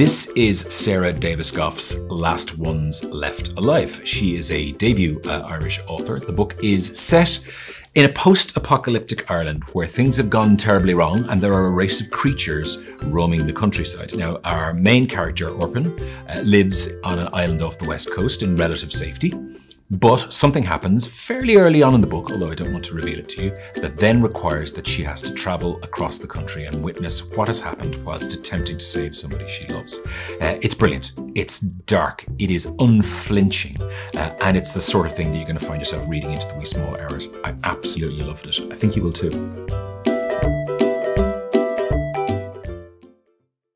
This is Sarah Davis Goff's Last Ones Left Alive. She is a debut uh, Irish author. The book is set in a post apocalyptic Ireland where things have gone terribly wrong and there are a race of creatures roaming the countryside. Now, our main character, Orpen, uh, lives on an island off the west coast in relative safety. But something happens fairly early on in the book, although I don't want to reveal it to you, that then requires that she has to travel across the country and witness what has happened whilst attempting to save somebody she loves. Uh, it's brilliant. It's dark. It is unflinching. Uh, and it's the sort of thing that you're going to find yourself reading into the wee small hours. I absolutely loved it. I think you will too.